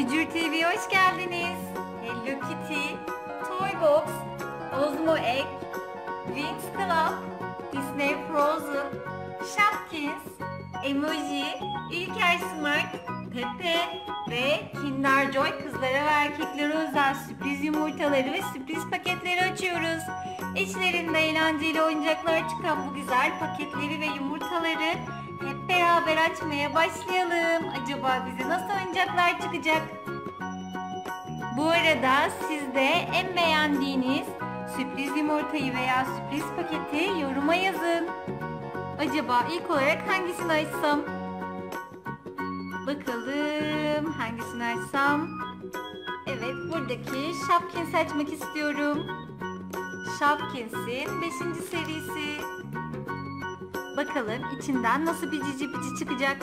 Bücür TV'ye hoş geldiniz. Hello Kitty, Toy Box, Ozmo Egg, Wings Club, Disney Frozen, Shopkins, Emoji, İlker Smart, Pepe ve Kinder Joy kızlara ve erkeklere özel sürpriz yumurtaları ve sürpriz paketleri açıyoruz. İçlerinde eğlenceli oyuncaklar çıkan bu güzel paketleri ve yumurtaları hep beraber açmaya başlayalım. Acaba bize nasıl oyuncaklar çıkacak? Bu arada siz de en beğendiğiniz sürpriz yumurtayı veya sürpriz paketi yoruma yazın. Acaba ilk olarak hangisini açsam? Bakalım hangisini açsam? Evet buradaki Shopkins açmak istiyorum. Shopkins'in 5. serisi. Bakalım içinden nasıl bir cici bici çıkacak.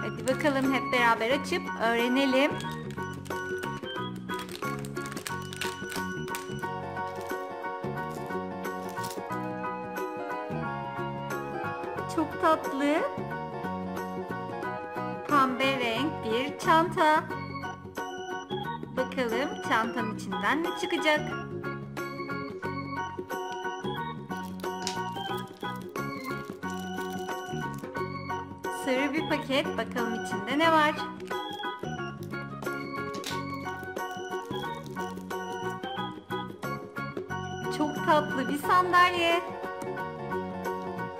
Hadi bakalım hep beraber açıp öğrenelim. Çok tatlı. Pembe renk bir çanta. Bakalım çantanın içinden ne çıkacak? Paket. Bakalım içinde ne var? Çok tatlı bir sandalye.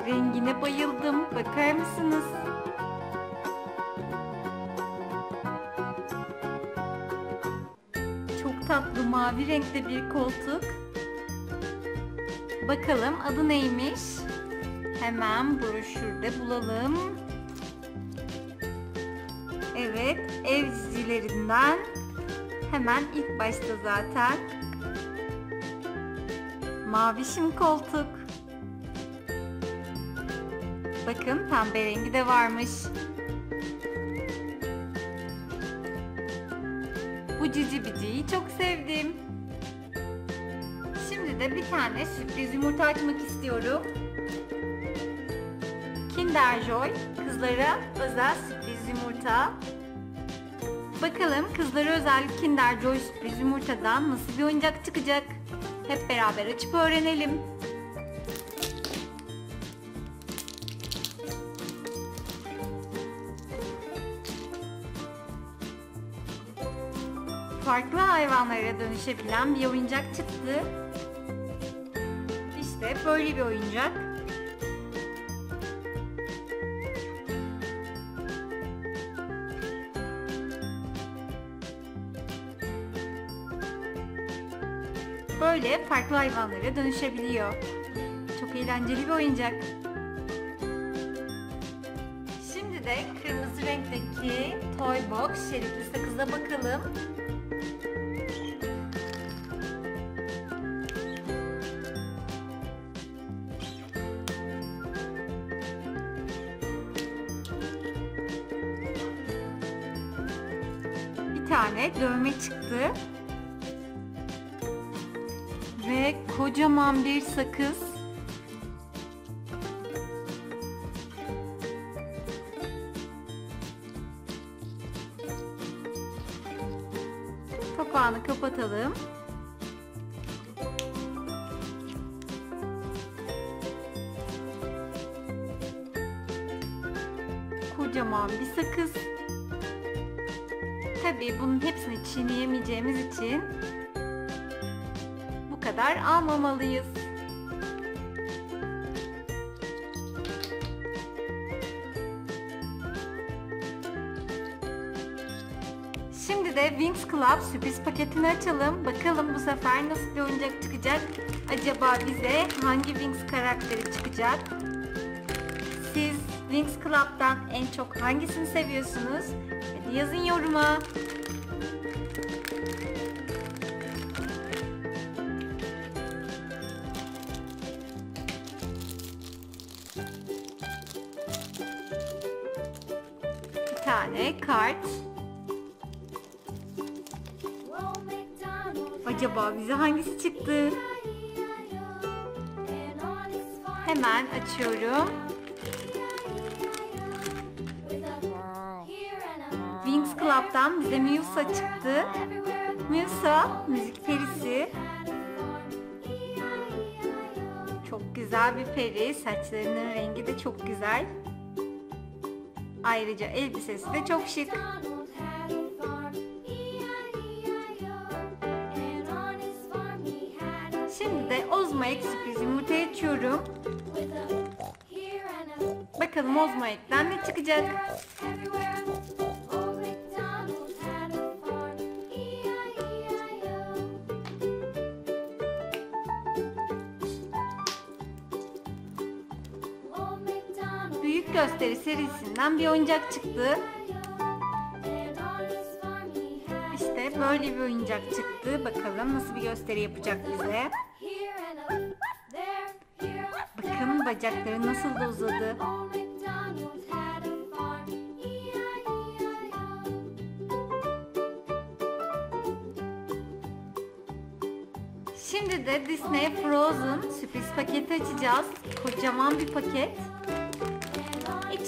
Rengine bayıldım. Bakar mısınız? Çok tatlı mavi renkte bir koltuk. Bakalım adı neymiş? Hemen broşürde bulalım. Ev dizilerinden hemen ilk başta zaten Mavişim koltuk. Bakın pembe rengi de varmış. Bu cici biciyi çok sevdim. Şimdi de bir tane sürpriz yumurta açmak istiyorum. Kinder Joy kızlara özel sürpriz yumurta. Bakalım kızlara özel Kinder Joy sürpriz yumurtadan nasıl bir oyuncak çıkacak? Hep beraber açıp öğrenelim. Farklı hayvanlara dönüşebilen bir oyuncak çıktı. İşte böyle bir oyuncak. Böyle farklı hayvanlara dönüşebiliyor. Çok eğlenceli bir oyuncak. Şimdi de kırmızı renkteki Toy Box şerifli sakıza bakalım. Bir tane dövme çıktı. Ve kocaman bir sakız. Kapağını kapatalım. Kocaman bir sakız. Tabii bunun hepsini çiğneyemeyeceğimiz için kadar almamalıyız. Şimdi de Wings Club sürpriz paketini açalım. Bakalım bu sefer nasıl bir oyuncak çıkacak? Acaba bize hangi Wings karakteri çıkacak? Siz Wings Club'dan en çok hangisini seviyorsunuz? Hadi yazın yoruma. Tane kart. Acaba bize hangisi çıktı? Hemen açıyorum. Wings Club dolaptan bize Musa çıktı. Musa müzik perisi. Çok güzel bir peri. Saçlarının rengi de çok güzel. Ayrıca elbisesi de çok şık. Şimdi de Ozmaek sürpriz yumurta açıyorum. Bakalım Ozmaek'ten ne çıkacak? Gösteri serisinden bir oyuncak çıktı. İşte böyle bir oyuncak çıktı. Bakalım nasıl bir gösteri yapacak bize. Bakın bacakları nasıl da uzadı. Şimdi de Disney Frozen sürpriz paketi açacağız. Kocaman bir paket.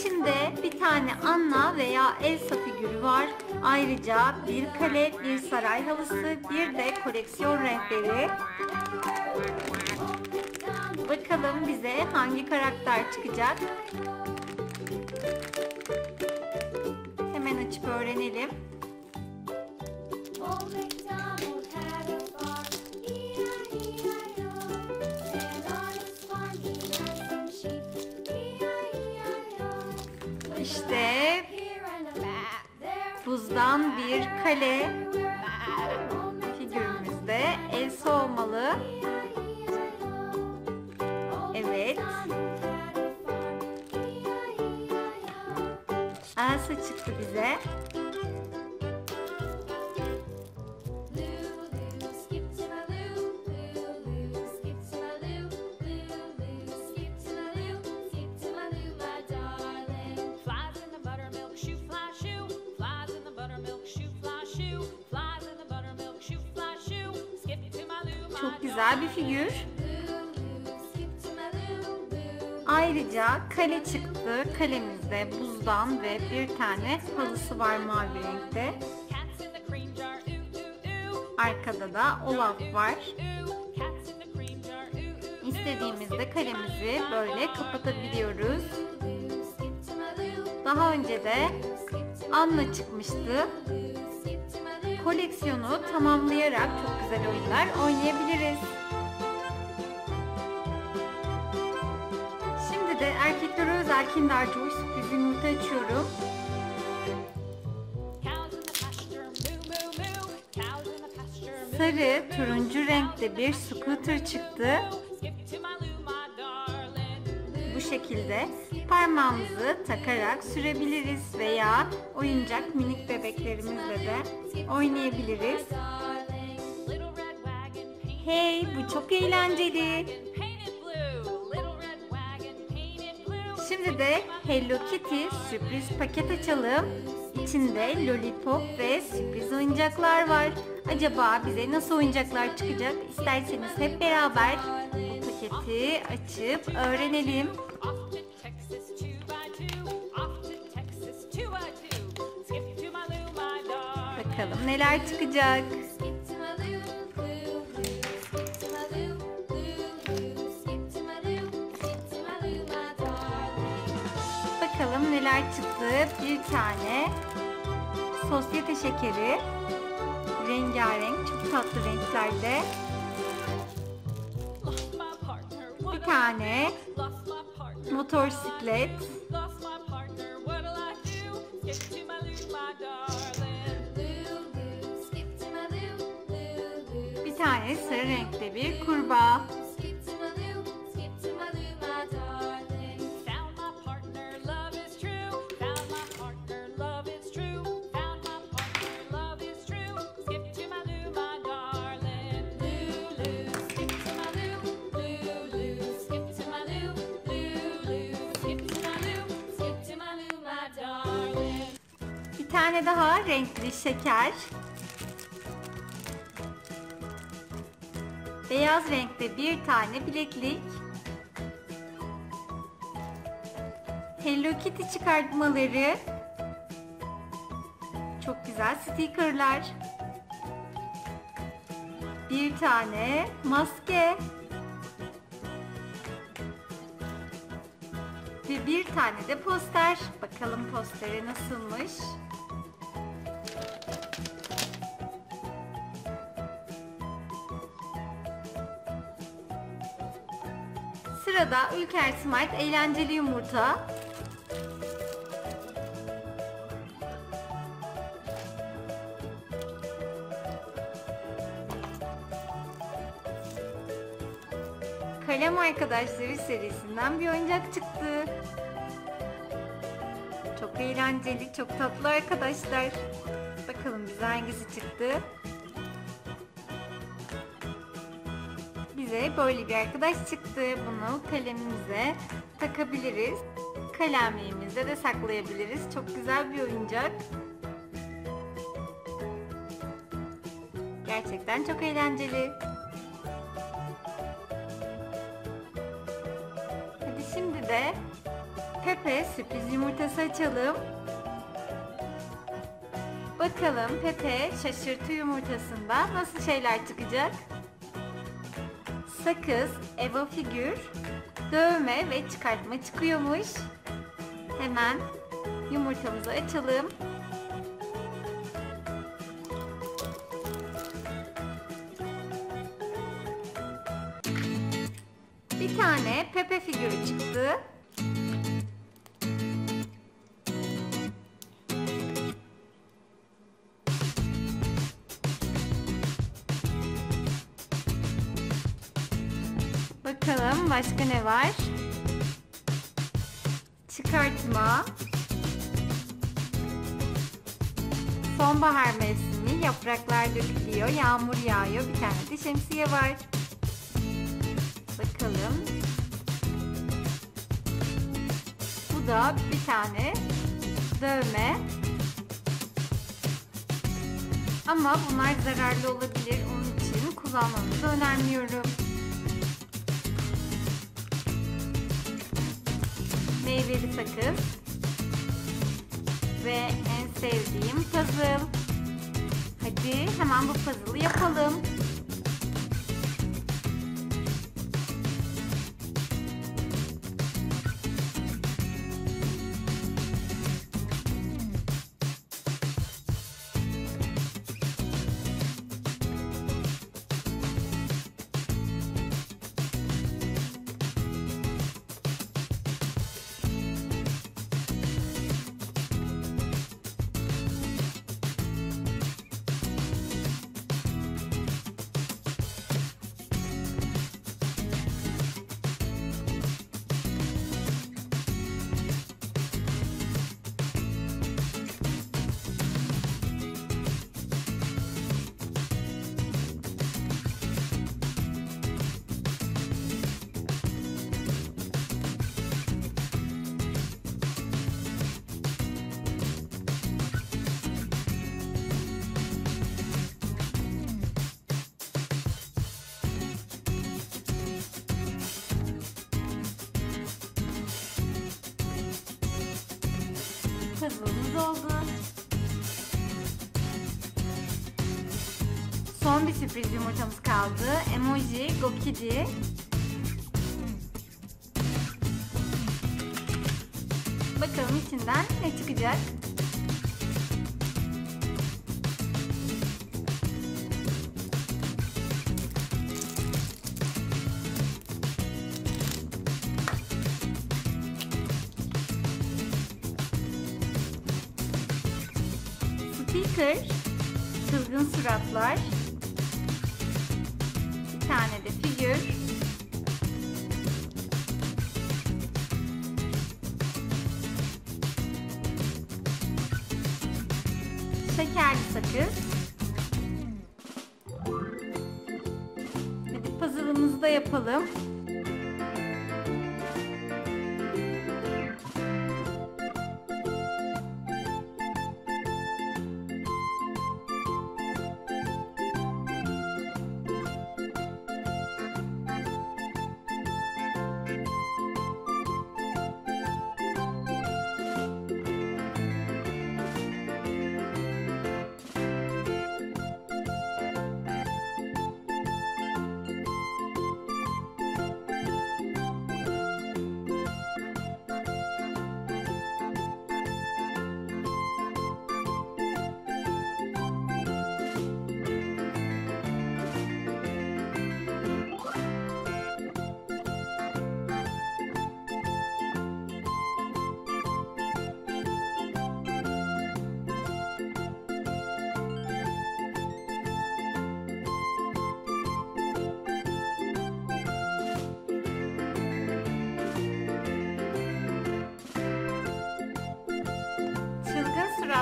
İçinde bir tane Anna veya Elsa figürü var. Ayrıca bir kale, bir saray halısı, bir de koleksiyon rehberi. Bakalım bize hangi karakter çıkacak? Hemen açıp öğrenelim. Buzdan bir kale figürümüzde Elsa olmalı. Evet. Elsa çıktı bize. Güzel bir figür. Ayrıca kale çıktı. Kalemizde buzdan ve bir tane halısı var mavi renkte. Arkada da Olaf var. İstediğimizde kalemizi böyle kapatabiliyoruz. Daha önce de Anna çıkmıştı. Koleksiyonu tamamlayarak çok güzel oyunlar oynayabiliriz. Şimdi de erkeklere özel Kinder Joy sürpriz açıyorum. Sarı, turuncu renkte bir scooter çıktı. Bu şekilde parmağımızı takarak sürebiliriz veya oyuncak minik bebeklerimizle de oynayabiliriz. Hey bu çok eğlenceli. Şimdi de Hello Kitty sürpriz paket açalım. İçinde lollipop ve sürpriz oyuncaklar var. Acaba bize nasıl oyuncaklar çıkacak? İsterseniz hep beraber bu paketi açıp öğrenelim. Loo, my darling. Bakalım neler çıktı. Bir tane sosyete şekeri. Rengarenk, çok tatlı renklerde. Bir tane motosiklet. Tane sarı renkli bir kurbağa. Bir tane daha renkli şeker. Beyaz renkte bir tane bileklik. Hello Kitty çıkartmaları. Çok güzel stikerler. Bir tane maske. Ve bir tane de poster. Bakalım posteri nasılmış. Sırada Ülker Smite eğlenceli yumurta. Kalem Arkadaşları serisinden bir oyuncak çıktı. Çok eğlenceli, çok tatlı arkadaşlar. Bakalım bize hangisi çıktı. Bize böyle bir arkadaş çıktı. Bunu kalemimize takabiliriz. Kalemliğimizde de saklayabiliriz. Çok güzel bir oyuncak. Gerçekten çok eğlenceli. Hadi şimdi de Pepe sürpriz yumurtası açalım. Bakalım Pepe şaşırtı yumurtasında nasıl şeyler çıkacak? Sakız, Eva figür, dövme ve çıkartma çıkıyormuş. Hemen yumurtamızı açalım. Bakalım başka ne var? Çıkartma. Sonbahar mevsimi, yapraklar dökülüyor, yağmur yağıyor. Bir tane de şemsiye var. Bakalım. Bu da bir tane dövme. Ama bunlar zararlı olabilir. Onun için kullanmanızı önermiyorum. Meyveli sakız. Ve en sevdiğim puzzle. Hadi hemen bu puzzle'ı yapalım. Puzzle'ımız oldu. Son bir sürpriz yumurtamız kaldı. Emoji, Gokidi. Bakalım içinden ne çıkacak? Suratlar, bir tane de figür,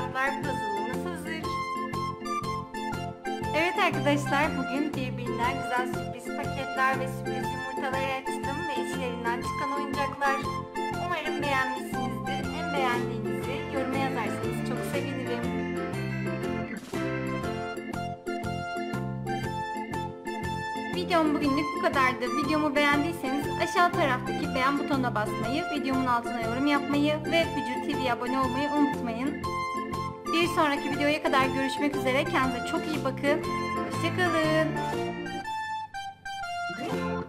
kağıtlar puzzle'ımız hazır. Evet arkadaşlar bugün birbirinden güzel sürpriz paketler ve sürpriz yumurtaları açtım ve içlerinden çıkan oyuncaklar. Umarım beğenmişsinizdir. En beğendiğinizi yoruma yazarsanız çok sevinirim. Videom bugünlük bu kadardı. Videomu beğendiyseniz aşağı taraftaki beğen butonuna basmayı, videomun altına yorum yapmayı ve Bücür TV'ye abone olmayı unutmayın. Bir sonraki videoya kadar görüşmek üzere. Kendinize çok iyi bakın. Hoşçakalın.